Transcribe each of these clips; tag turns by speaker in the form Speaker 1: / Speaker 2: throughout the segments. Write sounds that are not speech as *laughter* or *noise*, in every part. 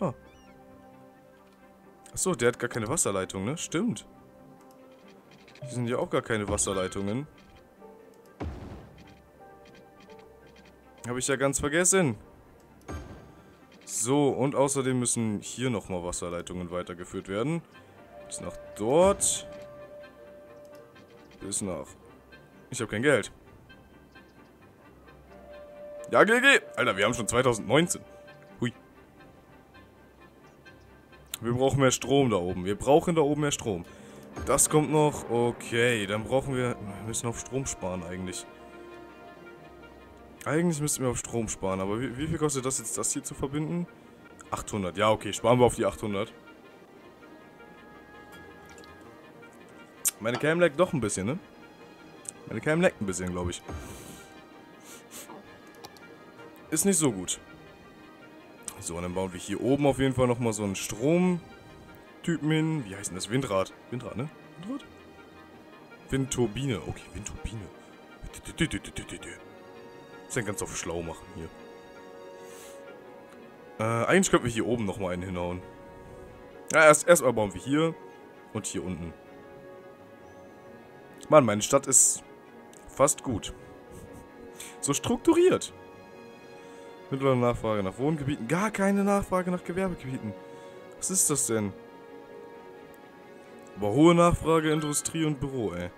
Speaker 1: Ah. Achso, der hat gar keine Wasserleitung, ne? Stimmt. Hier sind ja auch gar keine Wasserleitungen. Habe ich ja ganz vergessen. So, und außerdem müssen hier nochmal Wasserleitungen weitergeführt werden. Bis nach dort. Bis nach... Ich habe kein Geld. Ja, GG. Alter, wir haben schon 2019. Wir brauchen mehr Strom da oben. Wir brauchen da oben mehr Strom. Das kommt noch. Okay, dann brauchen wir... Wir müssen auf Strom sparen eigentlich. Eigentlich müssten wir auf Strom sparen, aber wie, wie viel kostet das jetzt, das hier zu verbinden? 800. Ja, okay, sparen wir auf die 800. Meine Cam leckt doch ein bisschen, ne? Meine Cam leckt ein bisschen, glaube ich. Ist nicht so gut. So, und dann bauen wir hier oben auf jeden Fall nochmal so einen Stromtypen hin. Wie heißt denn das? Windrad. Windrad, ne? Windrad? Windturbine. Okay, Windturbine. Das dann ganz auf schlau machen hier. Äh, eigentlich könnten wir hier oben nochmal einen hinhauen. Ja, erst erstmal bauen wir hier und hier unten. Mann, meine Stadt ist fast gut. So strukturiert. Mittlere Nachfrage nach Wohngebieten. Gar keine Nachfrage nach Gewerbegebieten. Was ist das denn? Aber hohe Nachfrage, Industrie und Büro, ey.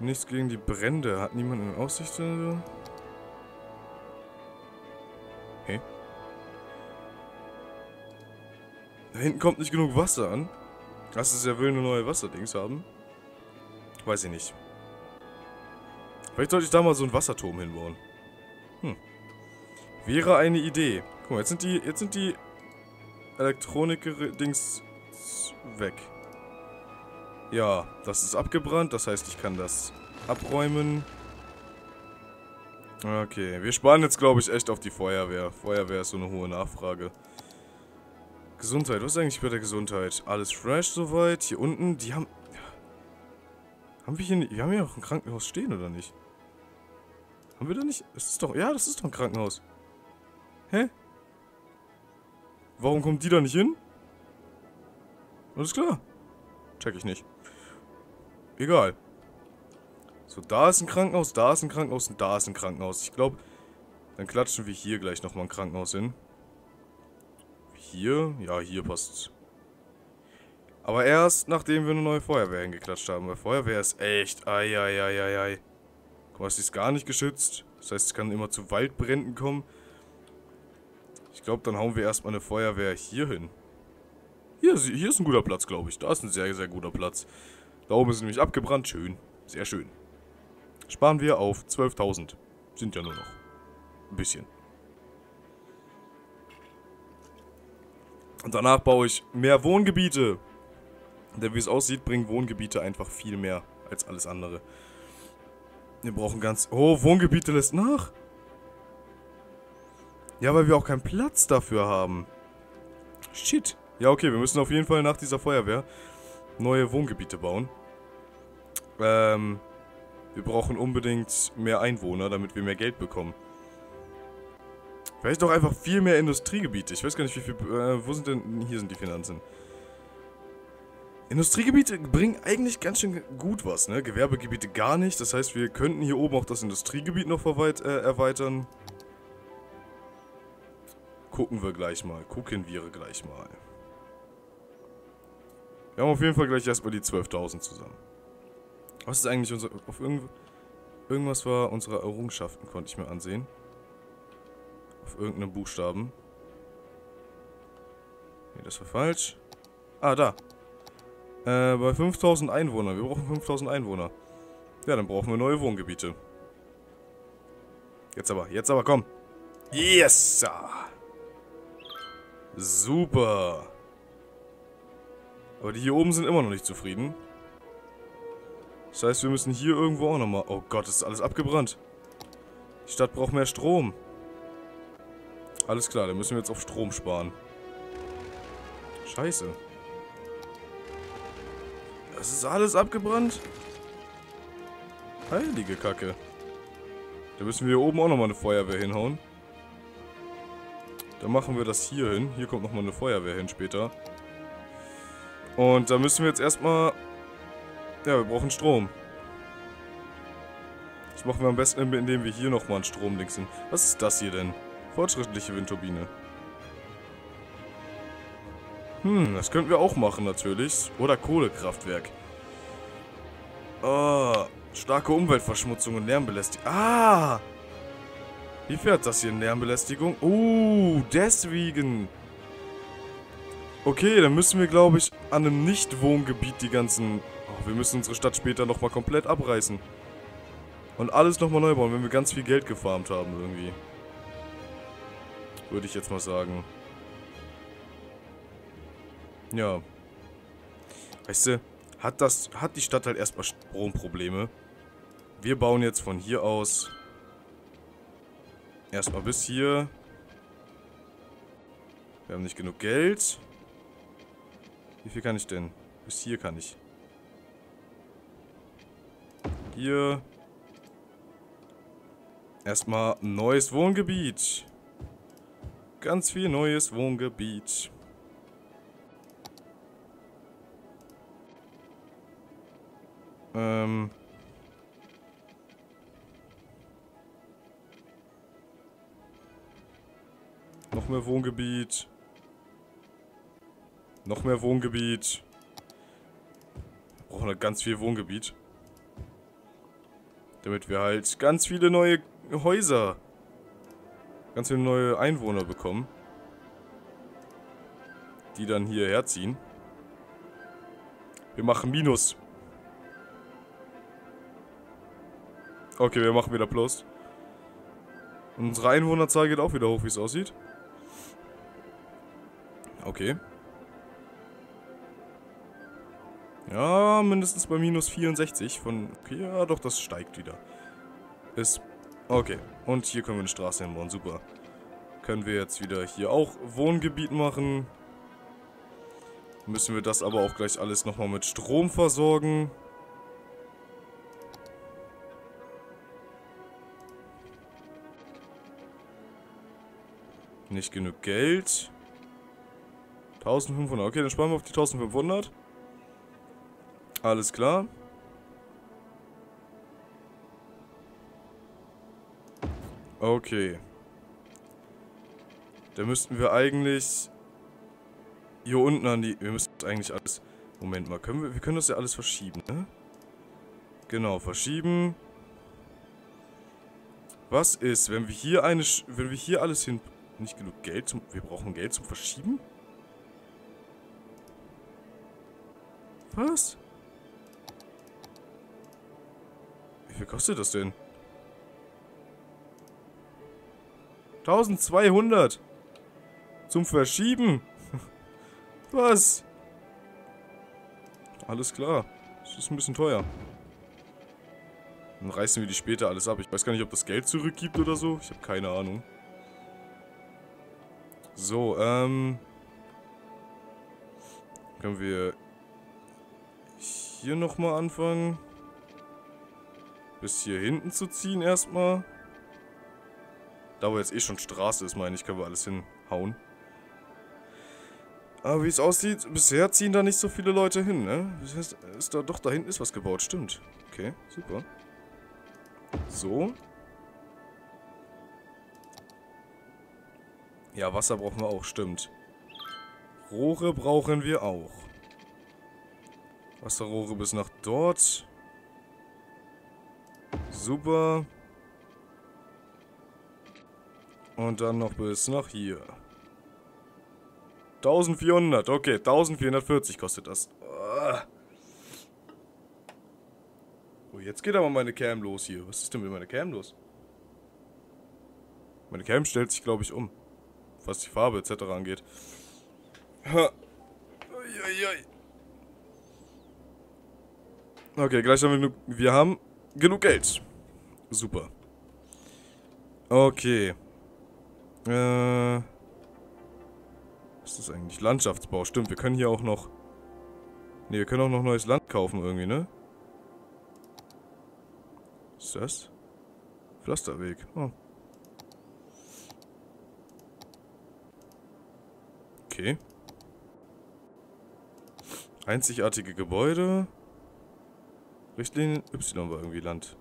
Speaker 1: Nichts gegen die Brände. Hat niemand in Aussicht so? Hey. Da hinten kommt nicht genug Wasser an. Das ist ja will eine neue Wasserdings haben. Weiß ich nicht. Vielleicht sollte ich da mal so einen Wasserturm hinbauen. Hm. Wäre eine Idee. Guck mal, jetzt sind die, jetzt sind die Elektronik-Dings weg. Ja, das ist abgebrannt, das heißt, ich kann das abräumen. Okay, wir sparen jetzt, glaube ich, echt auf die Feuerwehr. Feuerwehr ist so eine hohe Nachfrage. Gesundheit, was ist eigentlich bei der Gesundheit? Alles fresh soweit. Hier unten, die haben... Haben wir hier... Wir haben hier auch ein Krankenhaus stehen, oder nicht? Haben wir da nicht... Das ist doch... Ja, das ist doch ein Krankenhaus. Hä? Warum kommt die da nicht hin? Alles klar. Check ich nicht. Egal. So, da ist ein Krankenhaus, da ist ein Krankenhaus und da ist ein Krankenhaus. Ich glaube, dann klatschen wir hier gleich nochmal ein Krankenhaus hin. Hier? Ja, hier passt Aber erst, nachdem wir eine neue Feuerwehr hingeklatscht haben. Weil Feuerwehr ist echt... Eieieiei. Guck mal, sie ist gar nicht geschützt. Das heißt, es kann immer zu Waldbränden kommen. Ich glaube, dann hauen wir erstmal eine Feuerwehr hier hin. Hier, hier ist ein guter Platz, glaube ich. Da ist ein sehr, sehr guter Platz. Da oben ist nämlich abgebrannt. Schön. Sehr schön. Sparen wir auf 12.000. Sind ja nur noch ein bisschen. Und danach baue ich mehr Wohngebiete. Denn wie es aussieht, bringen Wohngebiete einfach viel mehr als alles andere. Wir brauchen ganz... Oh, Wohngebiete lässt nach. Ja, weil wir auch keinen Platz dafür haben. Shit. Ja, okay, wir müssen auf jeden Fall nach dieser Feuerwehr neue Wohngebiete bauen. Ähm, wir brauchen unbedingt mehr Einwohner, damit wir mehr Geld bekommen. Vielleicht doch einfach viel mehr Industriegebiete. Ich weiß gar nicht, wie viel... Äh, wo sind denn... Hier sind die Finanzen. Industriegebiete bringen eigentlich ganz schön gut was, ne? Gewerbegebiete gar nicht. Das heißt, wir könnten hier oben auch das Industriegebiet noch äh, erweitern. Gucken wir gleich mal. Gucken wir gleich mal. Wir haben auf jeden Fall gleich erstmal die 12.000 zusammen. Was ist eigentlich unser... Auf irgend, irgendwas war unsere Errungenschaften, konnte ich mir ansehen. Auf irgendeinem Buchstaben. Nee, das war falsch. Ah, da. Äh, bei 5000 Einwohner. Wir brauchen 5000 Einwohner. Ja, dann brauchen wir neue Wohngebiete. Jetzt aber, jetzt aber, komm. Yes! Super. Aber die hier oben sind immer noch nicht zufrieden. Das heißt, wir müssen hier irgendwo auch nochmal... Oh Gott, ist alles abgebrannt. Die Stadt braucht mehr Strom. Alles klar, dann müssen wir jetzt auf Strom sparen. Scheiße. Das ist alles abgebrannt? Heilige Kacke. Da müssen wir hier oben auch nochmal eine Feuerwehr hinhauen. Dann machen wir das hier hin. Hier kommt nochmal eine Feuerwehr hin später. Und da müssen wir jetzt erstmal... Ja, wir brauchen Strom. Das machen wir am besten, indem wir hier nochmal einen Stromlink sind. Was ist das hier denn? Fortschrittliche Windturbine. Hm, das könnten wir auch machen natürlich. Oder Kohlekraftwerk. Oh, starke Umweltverschmutzung und Lärmbelästigung. Ah! Wie fährt das hier in Lärmbelästigung? Oh, deswegen. Okay, dann müssen wir, glaube ich, an einem Nicht-Wohngebiet die ganzen... Oh, wir müssen unsere Stadt später nochmal komplett abreißen. Und alles nochmal neu bauen, wenn wir ganz viel Geld gefarmt haben irgendwie. Würde ich jetzt mal sagen. Ja. Weißt du, hat das, hat die Stadt halt erstmal Stromprobleme. Wir bauen jetzt von hier aus erstmal bis hier. Wir haben nicht genug Geld. Wie viel kann ich denn? Bis hier kann ich. Hier. Erstmal neues Wohngebiet. Ganz viel neues Wohngebiet. Ähm. Noch mehr Wohngebiet. Noch mehr Wohngebiet. Wir brauchen halt ganz viel Wohngebiet. Damit wir halt ganz viele neue Häuser, ganz viele neue Einwohner bekommen. Die dann hierher ziehen. Wir machen Minus. Okay, wir machen wieder Plus. Unsere Einwohnerzahl geht auch wieder hoch, wie es aussieht. Okay. Ja, mindestens bei minus 64 von... Okay, ja, doch, das steigt wieder. Ist... Okay. Und hier können wir eine Straße hinbauen. Super. Können wir jetzt wieder hier auch Wohngebiet machen. Müssen wir das aber auch gleich alles nochmal mit Strom versorgen. Nicht genug Geld. 1500. Okay, dann sparen wir auf die 1500. Alles klar. Okay. Da müssten wir eigentlich hier unten an die... Wir müssten eigentlich alles... Moment mal, können wir... Wir können das ja alles verschieben, ne? Genau, verschieben. Was ist, wenn wir hier eine... Wenn wir hier alles hin... Nicht genug Geld zum... Wir brauchen Geld zum Verschieben? Was? Wie viel kostet das denn? 1200 zum Verschieben. *laughs* Was? Alles klar. Das ist ein bisschen teuer. Dann reißen wir die später alles ab. Ich weiß gar nicht, ob das Geld zurückgibt oder so. Ich habe keine Ahnung. So, ähm... Können wir hier nochmal anfangen. Bis hier hinten zu ziehen erstmal. Da wo jetzt eh schon Straße ist, meine ich, können wir alles hinhauen. Aber wie es aussieht, bisher ziehen da nicht so viele Leute hin, ne? Das heißt, ist da, doch, da hinten ist was gebaut, stimmt. Okay, super. So. Ja, Wasser brauchen wir auch, stimmt. Rohre brauchen wir auch. Wasserrohre bis nach dort. Super. Und dann noch bis nach hier. 1400, okay, 1440 kostet das. Oh, jetzt geht aber meine Cam los hier. Was ist denn mit meiner Cam los? Meine Cam stellt sich, glaube ich, um was die Farbe etc. angeht. Ha. Okay, gleich haben wir genug. Wir haben genug Geld. Super. Okay. Äh. Was ist das eigentlich? Landschaftsbau. Stimmt, wir können hier auch noch. Ne, wir können auch noch neues Land kaufen irgendwie, ne? Was ist das? Pflasterweg. Oh. Okay. Einzigartige Gebäude. Richtlinien Y war irgendwie Land.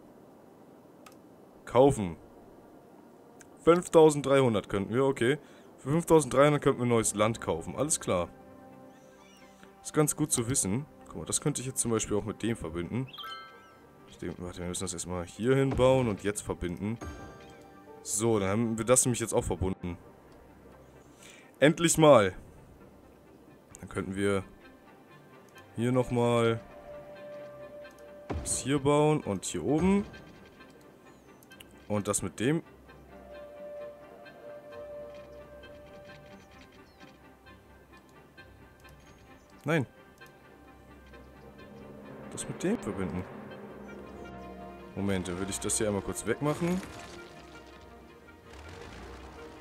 Speaker 1: Kaufen. 5300 könnten wir, okay. Für 5300 könnten wir neues Land kaufen. Alles klar. Ist ganz gut zu wissen. Guck mal, das könnte ich jetzt zum Beispiel auch mit dem verbinden. Dem, warte, wir müssen das erstmal hier hinbauen und jetzt verbinden. So, dann haben wir das nämlich jetzt auch verbunden. Endlich mal. Dann könnten wir hier nochmal das hier bauen und hier oben. Und das mit dem. Nein. Das mit dem verbinden. Moment, dann würde ich das hier einmal kurz wegmachen.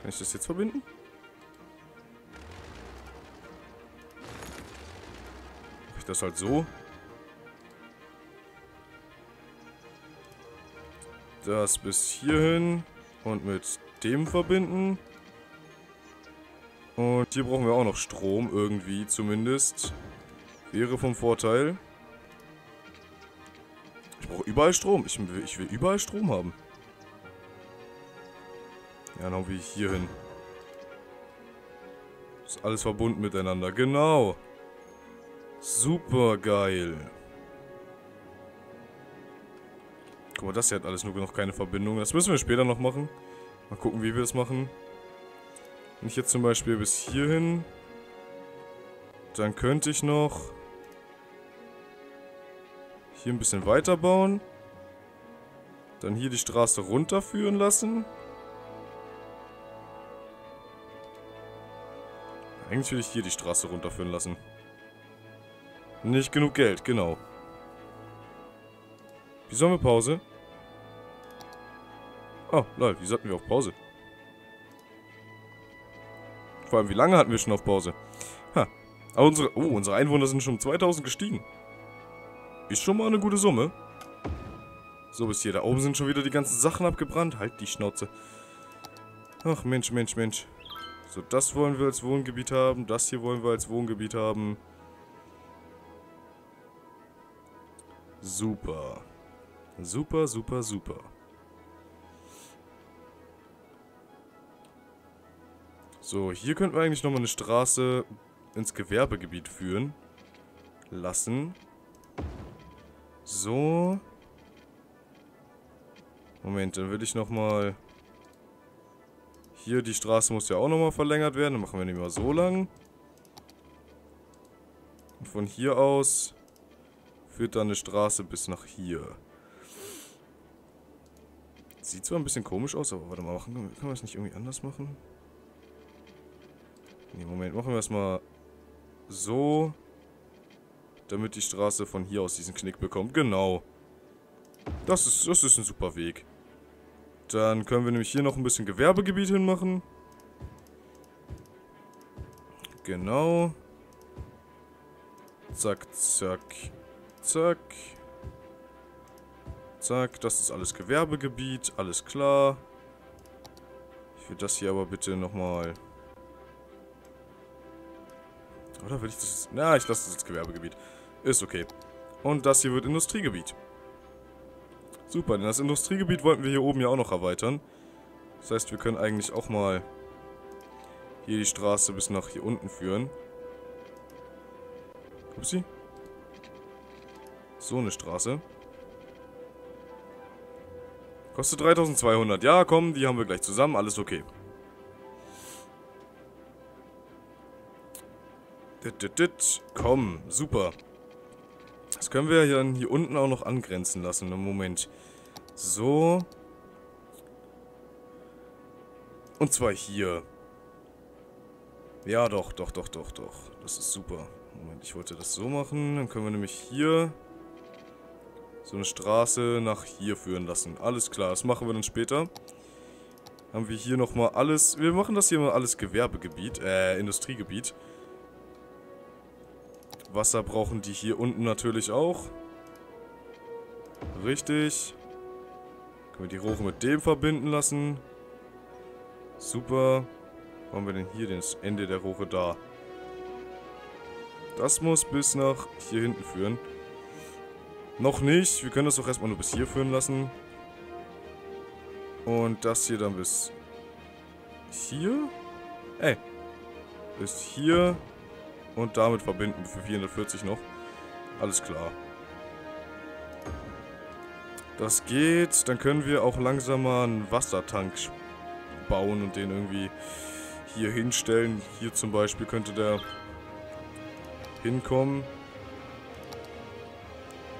Speaker 1: Kann ich das jetzt verbinden? Ich das halt so? Das bis hierhin und mit dem verbinden. Und hier brauchen wir auch noch Strom, irgendwie zumindest. Wäre vom Vorteil. Ich brauche überall Strom. Ich will, ich will überall Strom haben. Ja, dann haben wir hier hin. Ist alles verbunden miteinander. Genau. Super geil. Guck mal, das hier hat alles nur noch keine Verbindung. Das müssen wir später noch machen. Mal gucken, wie wir das machen. Wenn ich jetzt zum Beispiel bis hierhin... Dann könnte ich noch... Hier ein bisschen weiter bauen. Dann hier die Straße runterführen lassen. Eigentlich will ich hier die Straße runterführen lassen. Nicht genug Geld, genau. Wieso haben wir Pause? Oh, lol, wie hatten wir auf Pause? Vor allem, wie lange hatten wir schon auf Pause? Ha. Aber unsere, oh, unsere Einwohner sind schon um 2000 gestiegen. Ist schon mal eine gute Summe. So, bis hier. Da oben sind schon wieder die ganzen Sachen abgebrannt. Halt die Schnauze. Ach, Mensch, Mensch, Mensch. So, das wollen wir als Wohngebiet haben. Das hier wollen wir als Wohngebiet haben. Super. Super, super, super. So, hier könnten wir eigentlich nochmal eine Straße ins Gewerbegebiet führen. Lassen. So. Moment, dann will ich nochmal... Hier, die Straße muss ja auch nochmal verlängert werden. Dann machen wir nicht mal so lang. Und von hier aus führt dann eine Straße bis nach hier. Sieht zwar ein bisschen komisch aus, aber warte mal, machen, können wir das nicht irgendwie anders machen? Nee, Moment, machen wir es mal so, damit die Straße von hier aus diesen Knick bekommt. Genau. Das ist, das ist ein super Weg. Dann können wir nämlich hier noch ein bisschen Gewerbegebiet hinmachen. Genau. Zack, zack, zack. Zack, das ist alles Gewerbegebiet, alles klar. Ich will das hier aber bitte nochmal... Oder will ich das... Na, ich lasse das jetzt Gewerbegebiet. Ist okay. Und das hier wird Industriegebiet. Super, denn das Industriegebiet wollten wir hier oben ja auch noch erweitern. Das heißt, wir können eigentlich auch mal hier die Straße bis nach hier unten führen. Upsi. So eine Straße. Kostet 3200. Ja, komm, die haben wir gleich zusammen. Alles okay. Dit, dit, dit. Komm, super. Das können wir dann hier unten auch noch angrenzen lassen. Moment. So. Und zwar hier. Ja, doch, doch, doch, doch, doch. Das ist super. Moment, ich wollte das so machen. Dann können wir nämlich hier so eine Straße nach hier führen lassen. Alles klar, das machen wir dann später. Haben wir hier nochmal alles... Wir machen das hier mal alles Gewerbegebiet, äh, Industriegebiet. Wasser brauchen die hier unten natürlich auch. Richtig. Können wir die Rohre mit dem verbinden lassen. Super. Wo haben wir denn hier das Ende der Rohre da? Das muss bis nach hier hinten führen. Noch nicht. Wir können das doch erstmal nur bis hier führen lassen. Und das hier dann bis hier. Ey. Bis hier. Und damit verbinden für 440 noch. Alles klar. Das geht. Dann können wir auch langsam mal einen Wassertank bauen und den irgendwie hier hinstellen. Hier zum Beispiel könnte der hinkommen.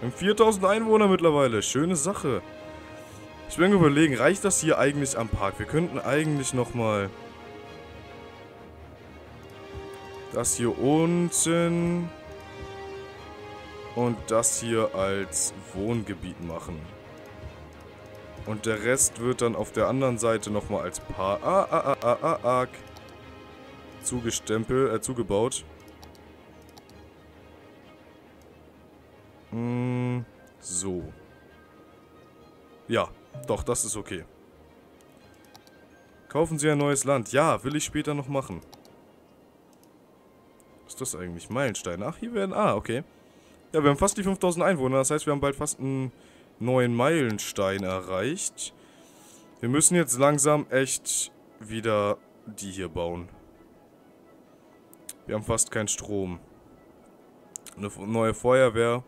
Speaker 1: Wir haben 4000 Einwohner mittlerweile. Schöne Sache. Ich will überlegen, reicht das hier eigentlich am Park? Wir könnten eigentlich nochmal das hier unten und das hier als Wohngebiet machen. Und der Rest wird dann auf der anderen Seite nochmal als Park ah, ah, ah, ah, ah, zugestempelt, äh, zugebaut. So. Ja, doch, das ist okay. Kaufen Sie ein neues Land. Ja, will ich später noch machen. Was ist das eigentlich? Meilenstein. Ach, hier werden... Ah, okay. Ja, wir haben fast die 5000 Einwohner. Das heißt, wir haben bald fast einen neuen Meilenstein erreicht. Wir müssen jetzt langsam echt wieder die hier bauen. Wir haben fast keinen Strom. Eine neue Feuerwehr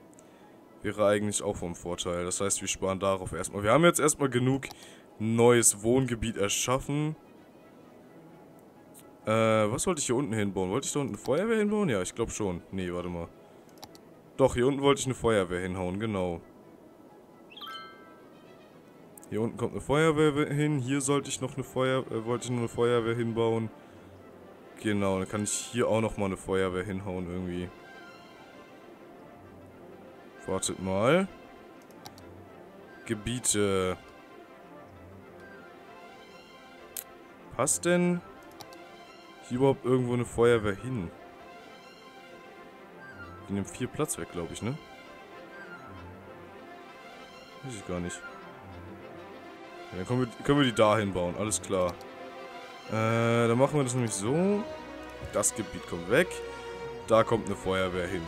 Speaker 1: wäre eigentlich auch vom Vorteil. Das heißt, wir sparen darauf erstmal. Wir haben jetzt erstmal genug neues Wohngebiet erschaffen. Äh, was wollte ich hier unten hinbauen? Wollte ich da unten eine Feuerwehr hinbauen? Ja, ich glaube schon. Nee, warte mal. Doch, hier unten wollte ich eine Feuerwehr hinhauen, genau. Hier unten kommt eine Feuerwehr hin. Hier sollte ich noch eine Feuer, äh, wollte ich noch eine Feuerwehr hinbauen. Genau, dann kann ich hier auch nochmal eine Feuerwehr hinhauen irgendwie. Wartet mal. Gebiete. Passt denn hier überhaupt irgendwo eine Feuerwehr hin? Die nimmt viel Platz weg, glaube ich, ne? Weiß ich gar nicht. Ja, dann können wir, können wir die da hinbauen, alles klar. Äh, dann machen wir das nämlich so. Das Gebiet kommt weg. Da kommt eine Feuerwehr hin.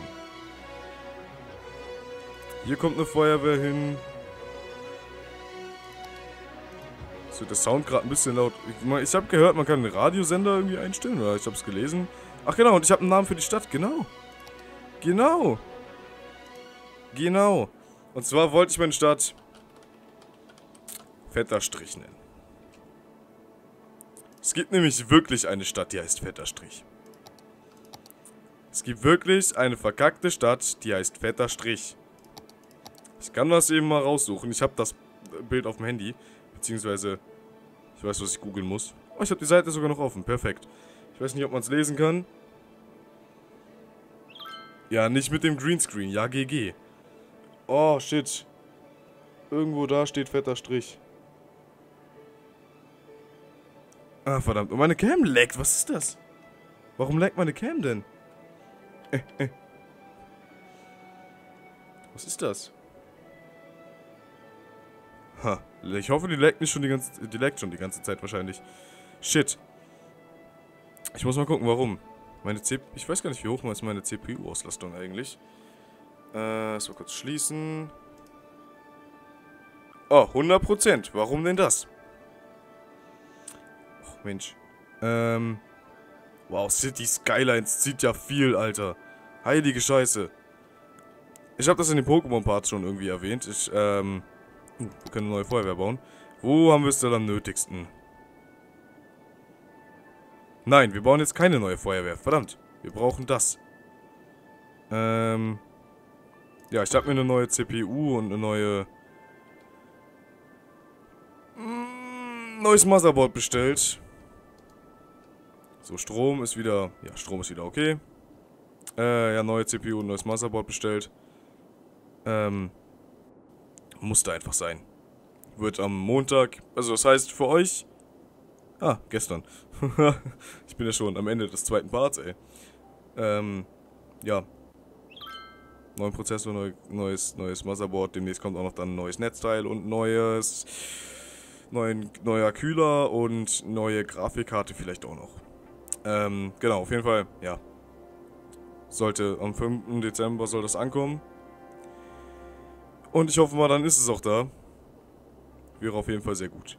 Speaker 1: Hier kommt eine Feuerwehr hin. Wird der Sound gerade ein bisschen laut. Ich, ich habe gehört, man kann einen Radiosender irgendwie einstellen. Oder ich habe es gelesen. Ach genau, und ich habe einen Namen für die Stadt. Genau. Genau. Genau. Und zwar wollte ich meine Stadt Fetter Strich nennen. Es gibt nämlich wirklich eine Stadt, die heißt Fetter Strich. Es gibt wirklich eine verkackte Stadt, die heißt Fetter Strich. Ich kann das eben mal raussuchen. Ich habe das Bild auf dem Handy. Beziehungsweise, ich weiß, was ich googeln muss. Oh, ich habe die Seite sogar noch offen. Perfekt. Ich weiß nicht, ob man es lesen kann. Ja, nicht mit dem Greenscreen. Ja, GG. Oh, shit. Irgendwo da steht fetter Strich. Ah, verdammt. Und meine Cam laggt. Was ist das? Warum laggt meine Cam denn? Äh, *laughs* äh. Was ist das? Ha, ich hoffe, die leckt nicht schon die ganze, die leckt schon die ganze Zeit wahrscheinlich. Shit. Ich muss mal gucken, warum. Meine CPU, ich weiß gar nicht, wie hoch ist meine CPU-Auslastung eigentlich. Äh, so kurz schließen. Oh, 100%. Warum denn das? Och, Mensch. Ähm. Wow, City Skylines zieht ja viel, Alter. Heilige Scheiße. Ich habe das in den Pokémon-Parts schon irgendwie erwähnt. Ich, ähm wir *laughs* können eine neue Feuerwehr bauen. Wo haben wir es denn am nötigsten? Nein, wir bauen jetzt keine neue Feuerwehr. Verdammt, wir brauchen das. Ähm... Ja, ich habe mir eine neue CPU und eine neue... Mm, neues Motherboard bestellt. So, Strom ist wieder... Ja, Strom ist wieder okay. Äh, ja, neue CPU und neues Motherboard bestellt. Ähm... Musste einfach sein. Wird am Montag, also das heißt für euch... Ah, gestern. *laughs* ich bin ja schon am Ende des zweiten Parts, ey. Ähm, ja. Neuen Prozessor, neu, neues, neues Motherboard, demnächst kommt auch noch dann ein neues Netzteil und neues... Neuen, neuer Kühler und neue Grafikkarte vielleicht auch noch. Ähm, genau, auf jeden Fall, ja. Sollte am 5. Dezember soll das ankommen. Und ich hoffe mal, dann ist es auch da. Wäre auf jeden Fall sehr gut.